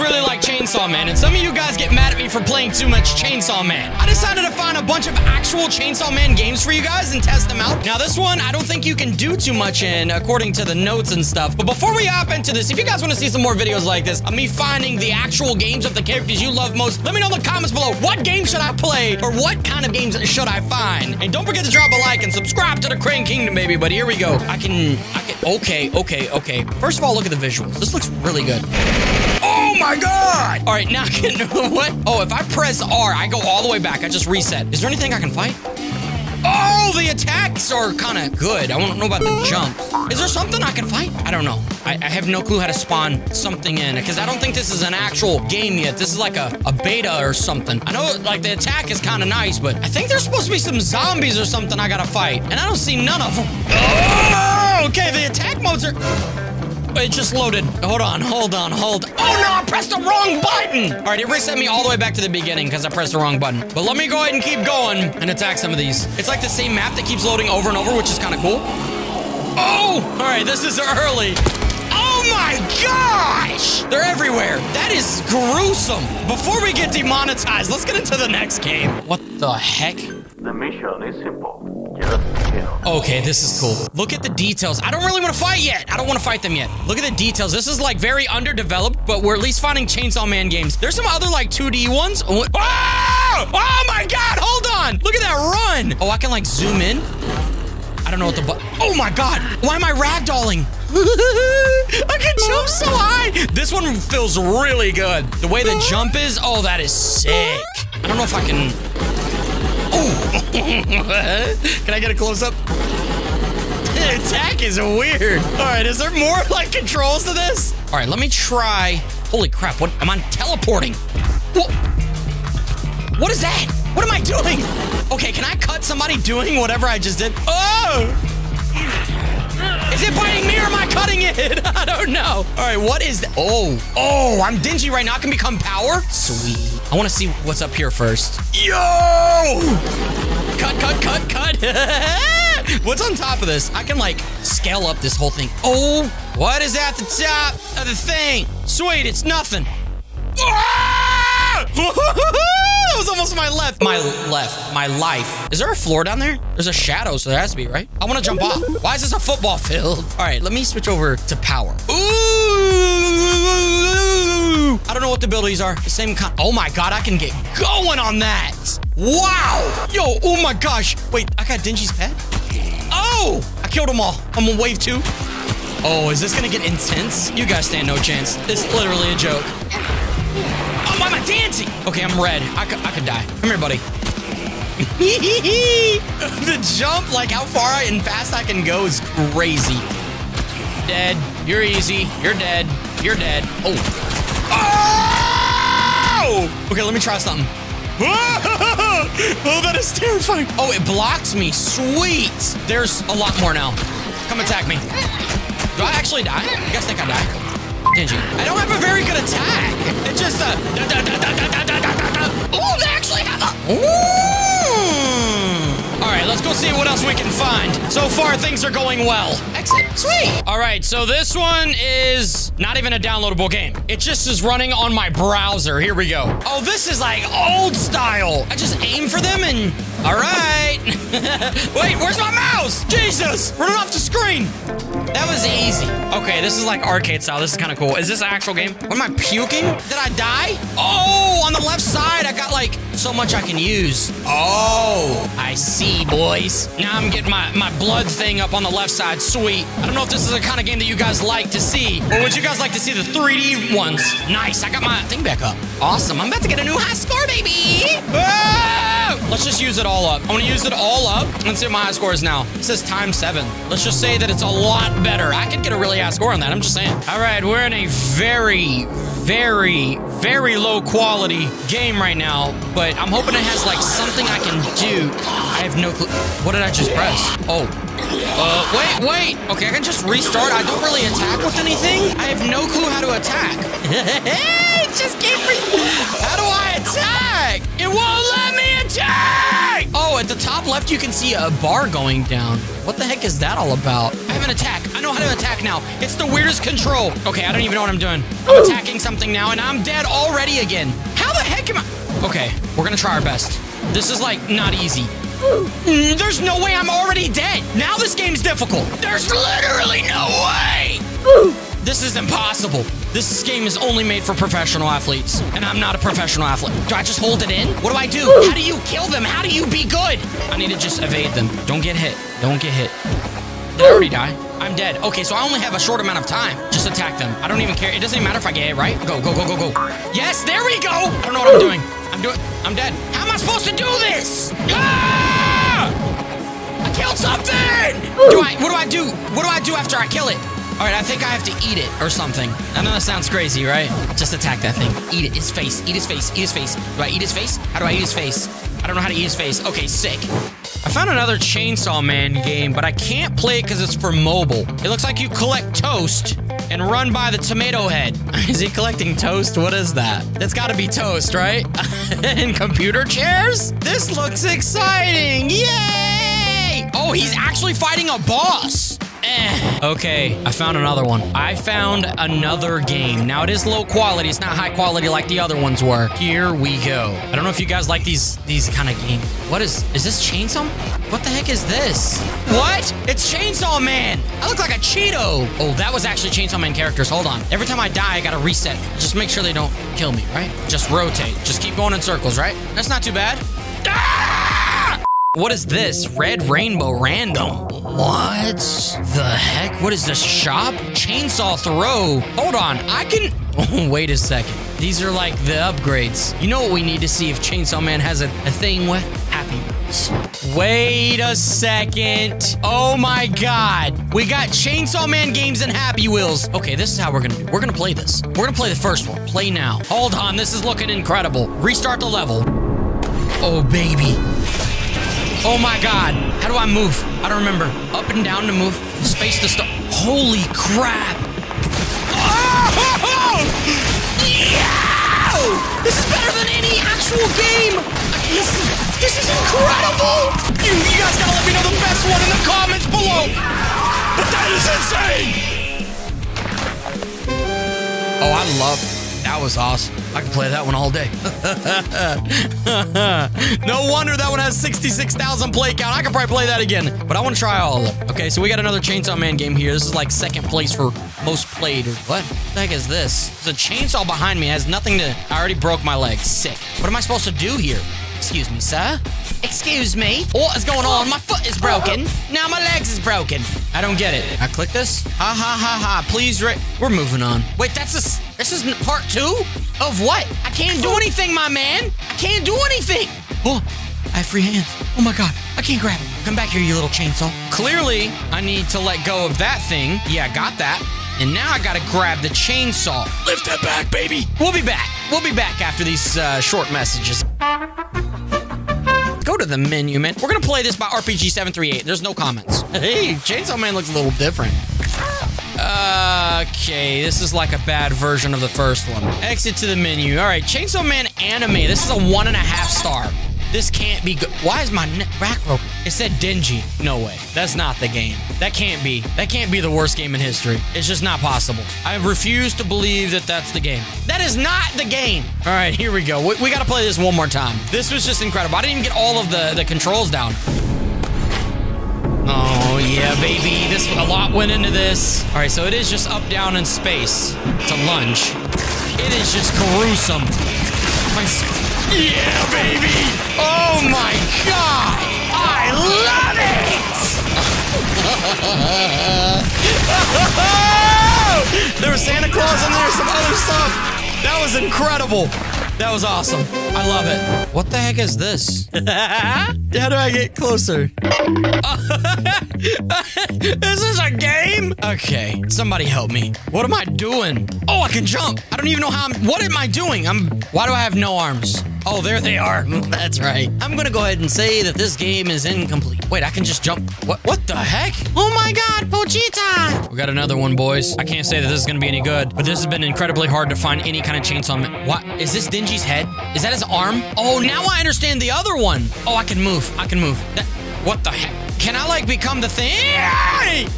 really like Chainsaw Man, and some of you guys get mad at me for playing too much Chainsaw Man. I decided to find a bunch of actual Chainsaw Man games for you guys and test them out. Now, this one, I don't think you can do too much in, according to the notes and stuff. But before we hop into this, if you guys want to see some more videos like this, of me finding the actual games of the characters you love most, let me know in the comments below, what game should I play, or what kind of games should I find? And don't forget to drop a like and subscribe to the Crane Kingdom, baby. But here we go. I can, I can, okay, okay, okay. First of all, look at the visuals. This looks really good. Oh my god! All right, now can what? Oh, if I press R, I go all the way back. I just reset. Is there anything I can fight? Oh, the attacks are kind of good. I to know about the jumps. Is there something I can fight? I don't know. I, I have no clue how to spawn something in because I don't think this is an actual game yet. This is like a, a beta or something. I know like the attack is kind of nice, but I think there's supposed to be some zombies or something I gotta fight. And I don't see none of them. Oh, okay, the attack modes are... It just loaded. Hold on, hold on, hold. Oh no, I pressed the wrong button. All right, it reset me all the way back to the beginning because I pressed the wrong button. But let me go ahead and keep going and attack some of these. It's like the same map that keeps loading over and over, which is kind of cool. Oh, all right, this is early. Oh my gosh! They're everywhere. That is gruesome. Before we get demonetized, let's get into the next game. What the heck? The mission is simple. Okay, this is cool. Look at the details. I don't really want to fight yet. I don't want to fight them yet. Look at the details. This is like very underdeveloped, but we're at least finding Chainsaw Man games. There's some other like 2D ones. Oh, oh my God, hold on. Look at that run. Oh, I can like zoom in. I don't know what the but. Oh my God, why am I ragdolling? I can jump so high. This one feels really good. The way the jump is, oh, that is sick. I don't know if I can. Can I get a close up? The attack is weird. All right, is there more like controls to this? All right, let me try. Holy crap! What I'm I teleporting? What? What is that? What am I doing? Okay, can I cut somebody doing whatever I just did? Oh! Is it biting me or am I cutting it? I don't know. All right, what is that? Oh, oh, I'm Denji right now. I can become power? Sweet. I want to see what's up here first. Yo! Cut, cut, cut, cut. what's on top of this? I can like scale up this whole thing. Oh, what is at the top of the thing? Sweet, it's nothing. Ah! Oh, that was almost my left. My left. My life. Is there a floor down there? There's a shadow, so there has to be, right? I want to jump off. Why is this a football field? All right, let me switch over to power. Ooh! I don't know what the abilities are. The same kind. Oh my god, I can get going on that. Wow. Yo, oh my gosh. Wait, I got Denji's pet? Oh! I killed them all. I'm on wave two. Oh, is this gonna get intense? You guys stand no chance. It's literally a joke. I dancing? Okay, I'm red. I could, I could die. Come here, buddy. the jump, like how far and fast I can go is crazy. Dead. You're easy. You're dead. You're dead. Oh. Oh! Okay, let me try something. Oh, that is terrifying. Oh, it blocks me. Sweet. There's a lot more now. Come attack me. Do I actually die? You guys think I die? Denji. I don't have a very good attack. It just, uh... Oh, they actually have a... Ooh. All right, let's go see what else we can find. So far, things are going well. Exit. Sweet. All right, so this one is not even a downloadable game. It just is running on my browser. Here we go. Oh, this is like old style. I just aim for them and... All right. Wait, where's my mouse? Jesus, running off the screen. That was easy. Okay, this is like arcade style. This is kind of cool. Is this an actual game? What am I puking? Did I die? Oh, on the left side, I got like so much I can use. Oh, I see, boys. Now I'm getting my, my blood thing up on the left side. Sweet. I don't know if this is the kind of game that you guys like to see. Or would you guys like to see the 3D ones? Nice. I got my thing back up. Awesome. I'm about to get a new high score, baby. Ah! Let's just use it all up. I want to use it all up. Let's see what my high score is now. It says time seven. Let's just say that it's a lot better. I could get a really high score on that. I'm just saying. All right, we're in a very, very, very low quality game right now, but I'm hoping it has like something I can do. I have no clue. What did I just press? Oh. Uh, wait, wait. Okay, I can just restart. I don't really attack with anything. I have no clue how to attack. it just gave me. How do I attack? It won't let me left, you can see a bar going down. What the heck is that all about? I have an attack. I know how to attack now. It's the weirdest control. Okay, I don't even know what I'm doing. I'm attacking something now, and I'm dead already again. How the heck am I? Okay, we're gonna try our best. This is like not easy. Mm, There's no way I'm already dead. Now this game's difficult. There's literally no way. This is impossible. This game is only made for professional athletes, and I'm not a professional athlete. Do I just hold it in? What do I do? How do you kill them? How do you be good? I need to just evade them. Don't get hit. Don't get hit. Did I already die? I'm dead. Okay, so I only have a short amount of time. Just attack them. I don't even care. It doesn't even matter if I get hit, right? Go, go, go, go, go. Yes, there we go. I don't know what I'm doing. I'm doing. I'm dead. How am I supposed to do this? Ah! I killed something! Do I, what do I do? What do I do after I kill it? All right, I think I have to eat it or something. I know that sounds crazy, right? Just attack that thing. Eat it. His face. Eat his face. Eat his face. Do I eat his face? How do I eat his face? I don't know how to eat his face. Okay, sick. I found another Chainsaw Man game, but I can't play it because it's for mobile. It looks like you collect toast and run by the tomato head. Is he collecting toast? What is that? That's got to be toast, right? and computer chairs? This looks exciting. Yay! Oh, he's actually fighting a boss. Eh. Okay, I found another one. I found another game. Now it is low quality. It's not high quality like the other ones were. Here we go. I don't know if you guys like these these kind of games. What is is this Chainsaw? What the heck is this? What? It's Chainsaw Man. I look like a Cheeto. Oh, that was actually Chainsaw Man characters. Hold on. Every time I die, I gotta reset. Just make sure they don't kill me, right? Just rotate. Just keep going in circles, right? That's not too bad. What is this? Red Rainbow Random. What the heck? What is this shop? Chainsaw Throw. Hold on. I can. Wait a second. These are like the upgrades. You know what we need to see if Chainsaw Man has a, a thing with? Happy Wheels. Wait a second. Oh my god. We got Chainsaw Man games and Happy Wheels. Okay, this is how we're gonna do. We're gonna play this. We're gonna play the first one. Play now. Hold on. This is looking incredible. Restart the level. Oh, baby. Oh my god. How do I move? I don't remember. Up and down to move. Space to stop. Holy crap. Oh! Yeah! This is better than any actual game. This, this is incredible. You, you guys gotta let me know the best one in the comments below. But that is insane. Oh, I love that was awesome. I can play that one all day. no wonder that one has 66,000 play count. I could probably play that again, but I want to try all of them. Okay, so we got another Chainsaw Man game here. This is like second place for most played. What the heck is this? There's a chainsaw behind me. It has nothing to... I already broke my leg. Sick. What am I supposed to do here? Excuse me, sir. Excuse me. Oh, what is going on? My foot is broken. Now my legs is broken. I don't get it. I click this. Ha ha ha ha. Please, ra- we're moving on. Wait, that's a. s- This isn't part two of what? I can't do anything, my man. I can't do anything. Oh, I have free hands. Oh my god, I can't grab it. Come back here, you little chainsaw. Clearly, I need to let go of that thing. Yeah, I got that. And now I gotta grab the chainsaw. Lift that back, baby. We'll be back. We'll be back after these uh, short messages. Go to the menu, man. We're gonna play this by RPG738. There's no comments. Hey, Chainsaw Man looks a little different. Okay, this is like a bad version of the first one. Exit to the menu. All right, Chainsaw Man anime. This is a one and a half star. This can't be good. Why is my back broken? It said Denji. No way. That's not the game. That can't be. That can't be the worst game in history. It's just not possible. I refuse to believe that that's the game. That is not the game. All right, here we go. We, we got to play this one more time. This was just incredible. I didn't even get all of the, the controls down. Yeah, baby. This a lot went into this. All right, so it is just up, down, and space. to lunge. It is just gruesome. My yeah, baby. Oh my god. I love it. there was Santa Claus and there's some other stuff. That was incredible. That was awesome. I love it. What the heck is this? How do I get closer? this is a game? Okay, somebody help me. What am I doing? Oh, I can jump. I don't even know how I'm. What am I doing? I'm. Why do I have no arms? Oh, there they are. That's right. I'm gonna go ahead and say that this game is incomplete. Wait, I can just jump. What? What the heck? Oh my God, Pochita! We got another one, boys. I can't say that this is gonna be any good, but this has been incredibly hard to find any kind of chainsaw. What? Is this Denji's head? Is that his arm? Oh, now I understand the other one. Oh, I can move. move. I can move. That- what the heck? Can I like become the thing?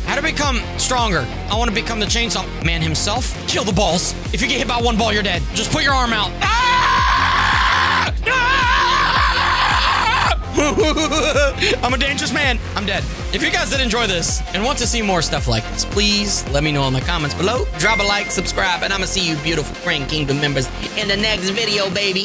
How to become stronger? I want to become the chainsaw man himself. Kill the balls. If you get hit by one ball, you're dead. Just put your arm out. Ah! I'm a dangerous man. I'm dead. If you guys did enjoy this and want to see more stuff like this, please let me know in the comments below. Drop a like, subscribe, and I'm gonna see you beautiful Crane Kingdom members in the next video, baby.